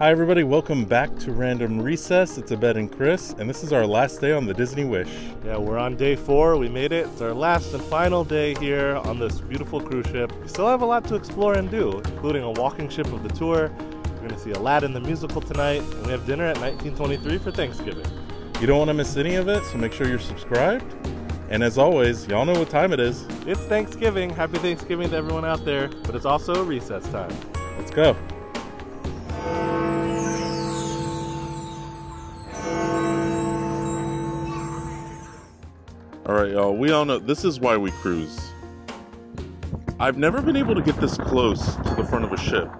Hi, everybody. Welcome back to Random Recess. It's Abed and Chris, and this is our last day on the Disney Wish. Yeah, we're on day four. We made it. It's our last and final day here on this beautiful cruise ship. We still have a lot to explore and do, including a walking ship of the tour. We're going to see Aladdin the musical tonight, and we have dinner at 1923 for Thanksgiving. You don't want to miss any of it, so make sure you're subscribed. And as always, y'all know what time it is. It's Thanksgiving. Happy Thanksgiving to everyone out there, but it's also recess time. Let's go. All right, y'all. We all know this is why we cruise. I've never been able to get this close to the front of a ship.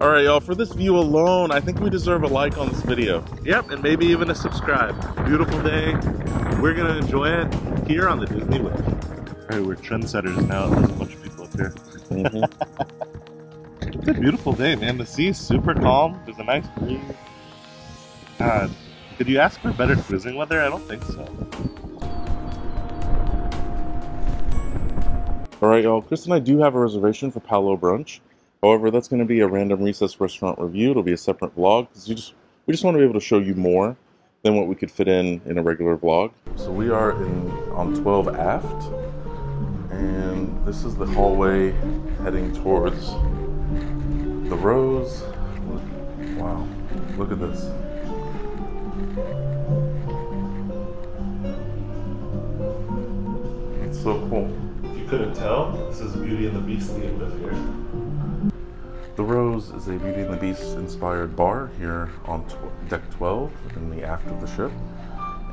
All right, y'all. For this view alone, I think we deserve a like on this video. Yep, and maybe even a subscribe. Beautiful day. We're gonna enjoy it here on the Disney Wish. All right, we're trendsetters now. There's a bunch of people up here. Mm-hmm. it's a beautiful day, man. The sea is super calm. There's a nice breeze. God, did you ask for better cruising weather? I don't think so. All right, y'all. Chris and I do have a reservation for Palo Brunch. However, that's going to be a random recess restaurant review. It'll be a separate vlog because you just we just want to be able to show you more than what we could fit in in a regular vlog. So we are in on 12 aft, and this is the hallway heading towards the Rose. Wow, look at this. It's so cool. You couldn't tell, this is Beauty and the Beast themed up here. The Rose is a Beauty and the Beast inspired bar here on tw- deck 12 in the aft of the ship.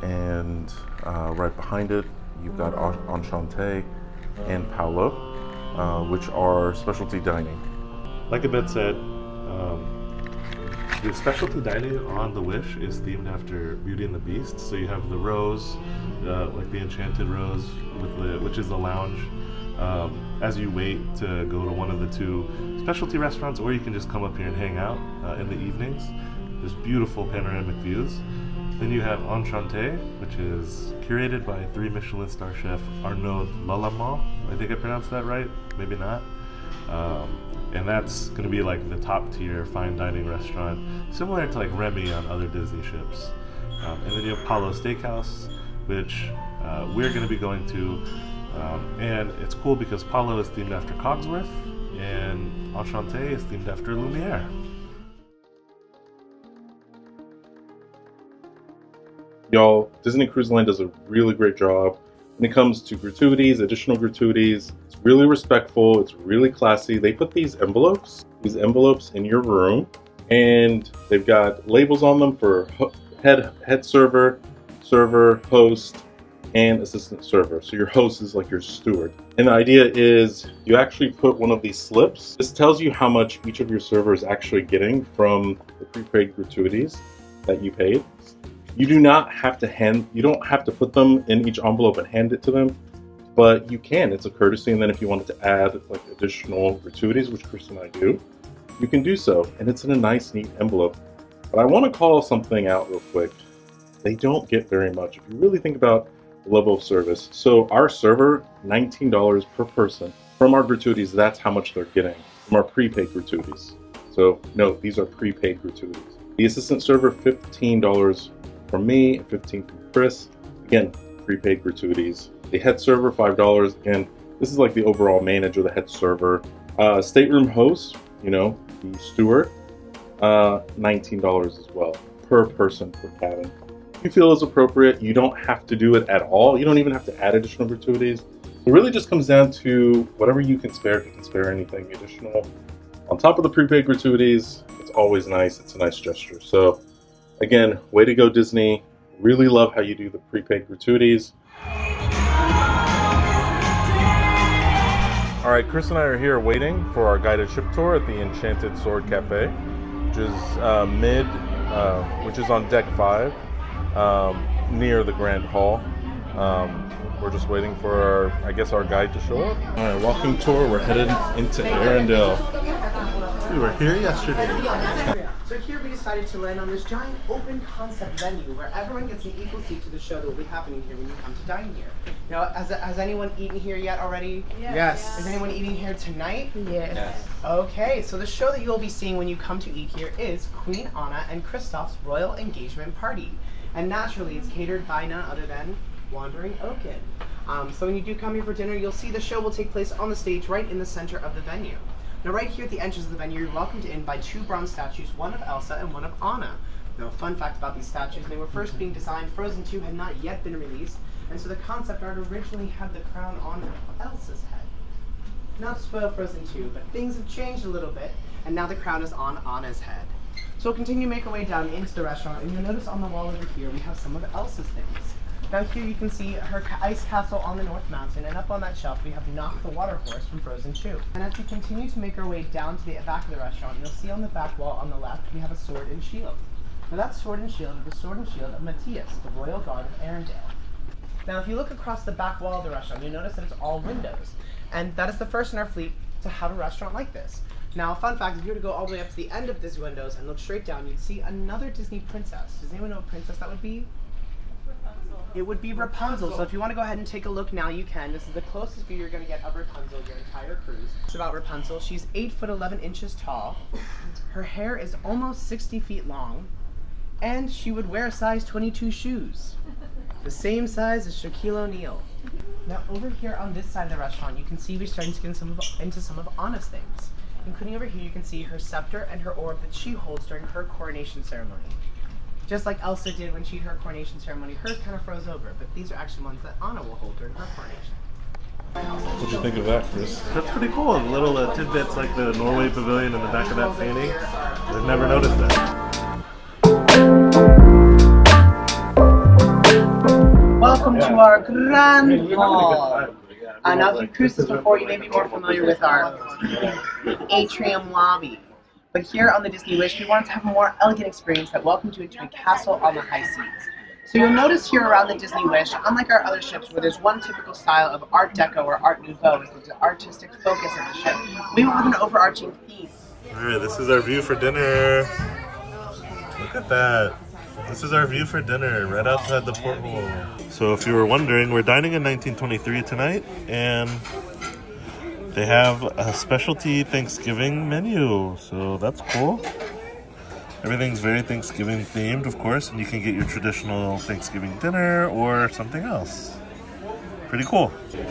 And uh, right behind it, you've got Enchante and Palo, uh, which are specialty dining. Like Abed said, um, the specialty dining on the Wish is themed after Beauty and the Beast. So you have the Rose, uh, like the Enchanted Rose, with the, which is the lounge. Um, as you wait to go to one of the two specialty restaurants, or you can just come up here and hang out uh, in the evenings. There's beautiful panoramic views. Then you have Enchante, which is curated by three Michelin star chef Arnaud Lallement. I think I pronounced that right, maybe not. Um, and that's going to be like the top tier fine dining restaurant, similar to like Remy on other Disney ships. Um, and then you have Palo Steakhouse, which uh, we're going to be going to. Um, and it's cool because Palo is themed after Cogsworth, and Enchante is themed after Lumiere. Y'all, Disney Cruise Line does a really great job when it comes to gratuities, additional gratuities. It's really respectful, it's really classy. They put these envelopes, these envelopes in your room, and they've got labels on them for head head server, server, host, and assistant server. So your host is like your steward. And the idea is you actually put one of these slips. This tells you how much each of your servers actually getting from the prepaid gratuities that you paid. You do not have to hand, you don't have to put them in each envelope and hand it to them, but you can. It's a courtesy. And then if you wanted to add like additional gratuities, which Chris and I do, you can do so. And it's in a nice, neat envelope. But I want to call something out real quick. They don't get very much. If you really think about level of service. So our server, $19 per person. From our gratuities, that's how much they're getting from our prepaid gratuities. So no, these are prepaid gratuities. The assistant server, $15 from me and 15 from Chris. Again, prepaid gratuities. The head server, $5. Again, this is like the overall manager, the head server. Uh, stateroom host, you know, the steward, uh, $19 as well per person per cabin. You feel is appropriate, you don't have to do it at all. You don't even have to add additional gratuities. It really just comes down to whatever you can spare. If you can spare anything additional on top of the prepaid gratuities, it's always nice. It's a nice gesture. So, again, way to go, Disney. Really love how you do the prepaid gratuities. All right, Chris and I are here waiting for our guided ship tour at the Enchanted Sword Cafe, which is uh, mid, uh, which is on deck five, um, near the Grand Hall. Um, we're just waiting for our, I guess, our guide to show up. All right, walking tour. We're headed into Arendelle. We were here yesterday. So here we decided to land on this giant open concept venue where everyone gets an equal seat to the show that will be happening here when you come to dine here. Now, has, has anyone eaten here yet already? Yes. Is anyone eating here tonight? Yes. Okay, so the show that you'll be seeing when you come to eat here is Queen Anna and Kristoff's Royal Engagement Party. And naturally, it's catered by none other than Wandering Oaken. Um, so when you do come here for dinner, you'll see the show will take place on the stage right in the center of the venue. Now right here at the entrance of the venue, you're welcomed in by two bronze statues, one of Elsa and one of Anna. Now a fun fact about these statues, they were first being designed, Frozen 2 had not yet been released, and so the concept art originally had the crown on Elsa's head. Not to spoil Frozen 2, but things have changed a little bit, and now the crown is on Anna's head. So we'll continue to make our way down into the restaurant, and you'll notice on the wall over here we have some of Elsa's things. Now here you can see her ice castle on the North Mountain, and up on that shelf we have Nokk the Water Horse from Frozen 2. And as we continue to make our way down to the back of the restaurant, you'll see on the back wall on the left we have a sword and shield. Now that sword and shield is the sword and shield of Mattias, the royal guard of Arendelle. Now if you look across the back wall of the restaurant, you'll notice that it's all windows. And that is the first in our fleet to have a restaurant like this. Now, a fun fact, if you were to go all the way up to the end of these windows and look straight down, you'd see another Disney princess. Does anyone know what princess that would be? Rapunzel. It would be Rapunzel. So if you want to go ahead and take a look now, you can. This is the closest view you're going to get of Rapunzel your entire cruise. It's about Rapunzel. She's 8 foot 11 inches tall. Her hair is almost 60 feet long. And she would wear a size 22 shoes. The same size as Shaquille O'Neal. Now over here on this side of the restaurant, you can see we're starting to get some of, into some of Anna's things. Including over here, you can see her scepter and her orb that she holds during her coronation ceremony. Just like Elsa did when she had her coronation ceremony, hers kind of froze over, but these are actually ones that Anna will hold during her coronation. What'd you think of that, Chris? That's pretty cool. Little uh, tidbits like the Norway pavilion in the back of that painting. I've never noticed that. Welcome to our grand hall. Uh, now, if you've cruised this before, you may be more familiar with our atrium lobby. But here on the Disney Wish, we wanted to have a more elegant experience that welcomed you into a castle on the high seas. So you'll notice here around the Disney Wish, unlike our other ships where there's one typical style of Art Deco or Art Nouveau, is the artistic focus of the ship, we will have an overarching theme. All right, this is our view for dinner. Look at that. This is our view for dinner, right outside the porthole. So if you were wondering, we're dining in 1923 tonight, and they have a specialty Thanksgiving menu. So that's cool. Everything's very Thanksgiving themed, of course, and you can get your traditional Thanksgiving dinner or something else. Pretty cool.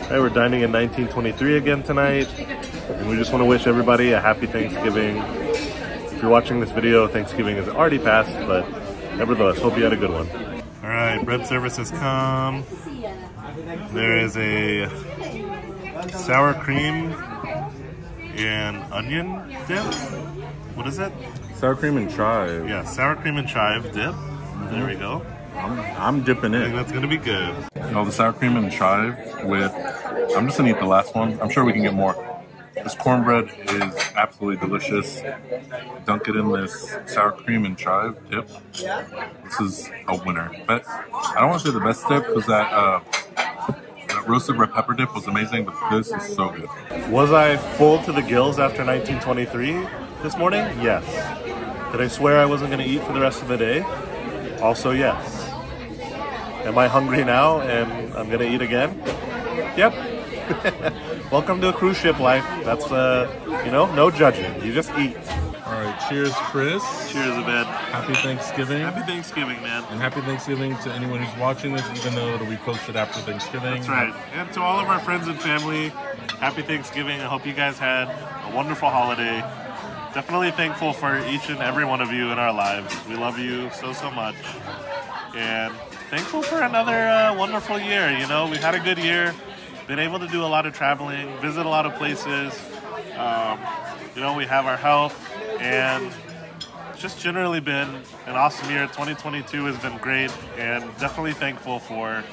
Hey, we're dining in 1923 again tonight, and we just want to wish everybody a happy Thanksgiving. If you're watching this video, Thanksgiving is already passed, but nevertheless, hope you had a good one. All right, bread service has come. There is a sour cream and onion dip. What is it? Sour cream and chive. Yeah, sour cream and chive dip. Mm-hmm. There we go. I'm, I'm dipping I think in. that's gonna be good. You know, the sour cream and chive with, I'm just gonna eat the last one. I'm sure we can get more. This cornbread is absolutely delicious. Dunk it in this sour cream and chive dip. This is a winner. But I don't want to say the best dip because that, uh, that roasted red pepper dip was amazing, but this is so good. Was I full to the gills after 1923 this morning? Yes. Did I swear I wasn't going to eat for the rest of the day? Also, yes. Am I hungry now and I'm going to eat again? Yep. Welcome to a cruise ship life. That's, uh, you know, no judging. You just eat. All right, cheers, Chris. Cheers, Abed. Happy Thanksgiving. Happy Thanksgiving, man. and happy Thanksgiving to anyone who's watching this, even though it'll be posted after Thanksgiving. That's right. And to all of our friends and family, happy Thanksgiving. I hope you guys had a wonderful holiday. Definitely thankful for each and every one of you in our lives. We love you so, so much. And thankful for another uh, wonderful year. You know, we've had a good year, been able to do a lot of traveling, visit a lot of places. Um, you know, we have our health and it's just generally been an awesome year. 2022 has been great and definitely thankful for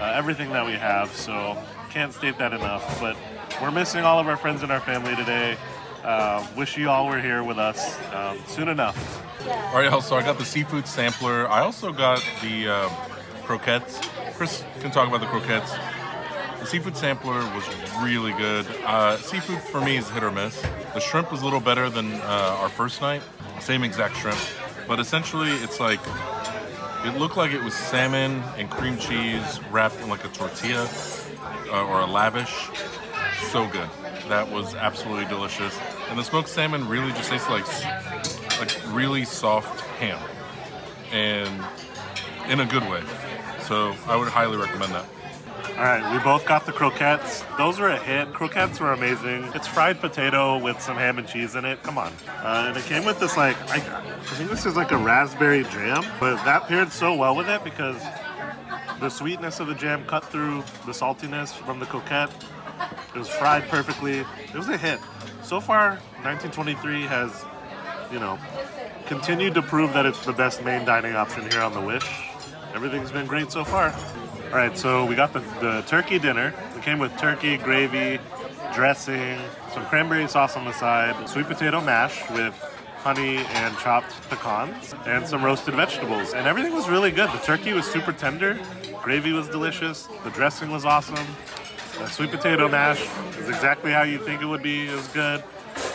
uh, everything that we have. So can't state that enough. But we're missing all of our friends and our family today. Uh, wish you all were here with us um, soon enough. All right, so I got the seafood sampler. I also got the uh, croquettes. Chris can talk about the croquettes. The seafood sampler was really good. Uh, seafood for me is hit or miss. The shrimp was a little better than uh, our first night. Same exact shrimp. but essentially it's like it looked like it was salmon and cream cheese wrapped in like a tortilla uh, or a lavash. So good. That was absolutely delicious. And the smoked salmon really just tastes like like really soft ham, and in a good way. So I would highly recommend that. All right, we both got the croquettes. Those were a hit. Croquettes were amazing. It's fried potato with some ham and cheese in it. Come on. Uh, and it came with this like I, I think this is like a raspberry jam, but that paired so well with it because the sweetness of the jam cut through the saltiness from the croquette. It was fried perfectly. It was a hit. So far, 1923 has, you know, continued to prove that it's the best main dining option here on the Wish. Everything's been great so far. All right, so we got the, the turkey dinner. It came with turkey, gravy, dressing, some cranberry sauce on the side, sweet potato mash with honey and chopped pecans, and some roasted vegetables. And everything was really good. The turkey was super tender, gravy was delicious, the dressing was awesome. The sweet potato mash is exactly how you think it would be. It was good.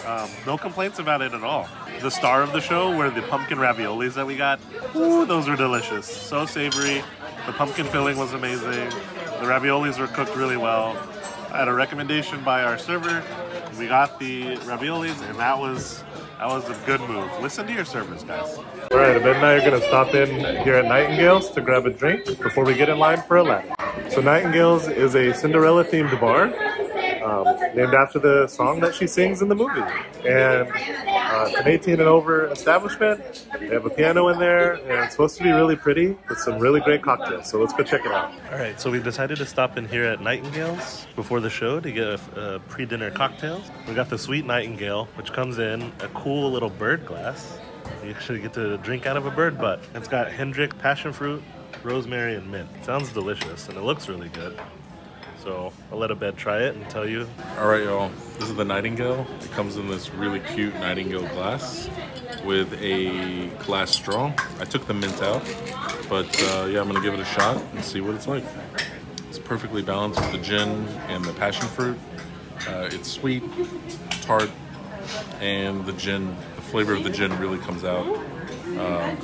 Um, no complaints about it at all. The star of the show were the pumpkin raviolis that we got. Ooh, those were delicious. So savory. The pumpkin filling was amazing. The raviolis were cooked really well. I had a recommendation by our server. We got the raviolis, and that was that was a good move. Listen to your servers, guys. All right, Ben and I are going to stop in here at Nightingale's to grab a drink before we get in line for a Aladdin. So Nightingale's is a Cinderella-themed bar um, named after the song that she sings in the movie. And uh, it's an 18 and over establishment. They have a piano in there, and it's supposed to be really pretty with some really great cocktails. So let's go check it out. All right, so we decided to stop in here at Nightingale's before the show to get a, a pre-dinner cocktails. We got the Sweet Nightingale, which comes in a cool little bird glass. You actually get to drink out of a bird butt. It's got Hendrick passion fruit, rosemary, and mint. It sounds delicious, and it looks really good. So I'll let Abed try it and tell you. All right, y'all. This is the Nightingale. It comes in this really cute Nightingale glass with a glass straw. I took the mint out, but uh, yeah, I'm gonna give it a shot and see what it's like. It's perfectly balanced with the gin and the passion fruit. Uh, it's sweet, tart, and the gin, the flavor of the gin really comes out. Um,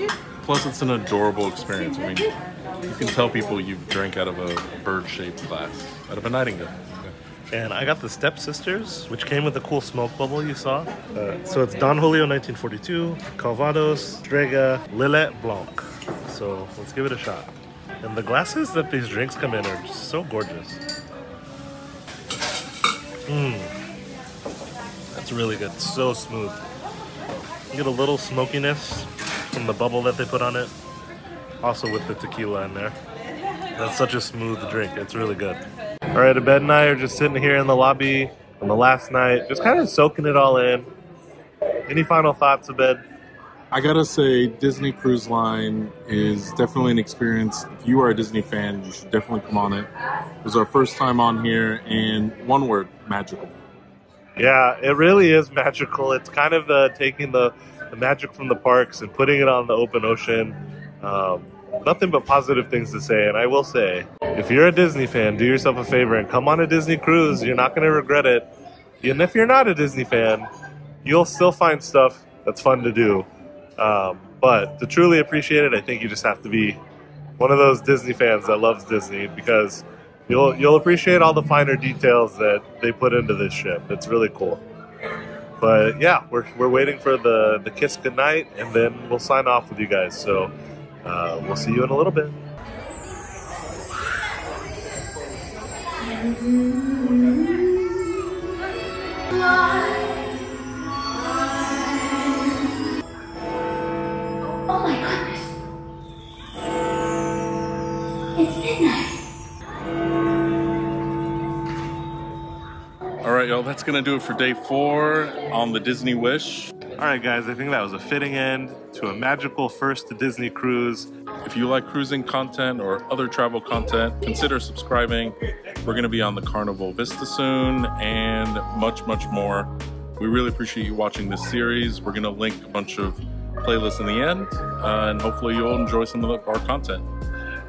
plus, it's an adorable experience. I mean, you can tell people you've drank out of a, bird-shaped glass, out of a nightingale. And I got the Stepsisters, which came with a cool smoke bubble you saw. Uh, so it's Don Julio 1942, Calvados, Strega, Lillet Blanc. So let's give it a shot. And the glasses that these drinks come in are so gorgeous. Mmm. That's really good. So smooth. You get a little smokiness from the bubble that they put on it. Also with the tequila in there. That's such a smooth drink. It's really good. All right, Abed and I are just sitting here in the lobby on the last night, just kind of soaking it all in. Any final thoughts, Abed? I gotta say, Disney Cruise Line is definitely an experience. If you are a Disney fan, you should definitely come on it. It was our first time on here, and one word magical. Yeah, it really is magical. It's kind of the taking the, the magic from the parks and putting it on the open ocean. Um, nothing but positive things to say. And I will say, if you're a Disney fan, do yourself a favor and come on a Disney cruise. You're not going to regret it. And if you're not a Disney fan, you'll still find stuff that's fun to do. Um, but to truly appreciate it, I think you just have to be one of those Disney fans that loves Disney because you'll you'll appreciate all the finer details that they put into this ship. It's really cool. But yeah, we're, we're waiting for the the kiss goodnight, and then we'll sign off with you guys. So uh, we'll see you in a little bit. Oh my goodness. It's midnight. All right, y'all. That's gonna do it for day four on the Disney Wish. All right, guys, I think that was a fitting end to a magical first Disney cruise. If you like cruising content or other travel content, consider subscribing. We're going to be on the Carnival Vista soon and much, much more. We really appreciate you watching this series. We're going to link a bunch of playlists in the end, uh, and hopefully you'll enjoy some of our content.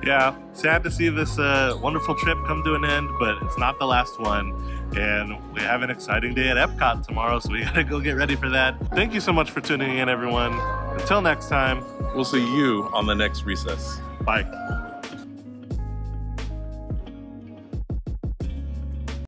Yeah, sad to see this uh, wonderful trip come to an end, but it's not the last one. And we have an exciting day at Epcot tomorrow, so we gotta go get ready for that. Thank you so much for tuning in, everyone. Until next time, We'll see you on the next recess. bye.